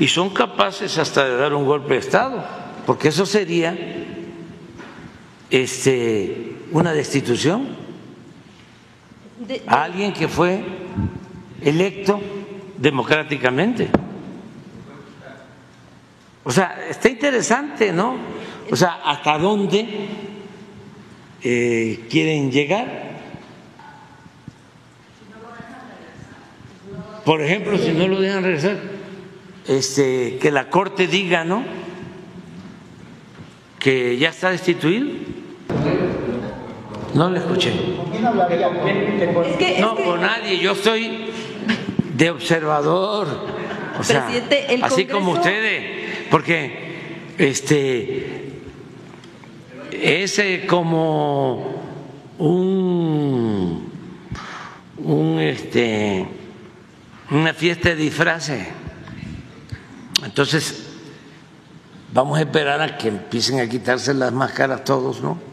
y son capaces hasta de dar un golpe de Estado, porque eso sería este, una destitución De- a alguien que fue electo democráticamente. O sea, está interesante, ¿no? O sea, ¿hasta dónde eh, quieren llegar? Por ejemplo, si no lo dejan regresar, este, que la Corte diga, ¿no? Que ya está destituido. No lo escuché. No, con nadie, yo estoy de observador. O sea, Presidente, el así como ustedes, porque este es como un un este una fiesta de disfraces. Entonces, vamos a esperar a que empiecen a quitarse las máscaras todos, ¿no?